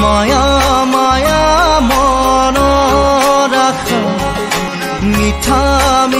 মায়া মায়া মন রাখা মিঠা মি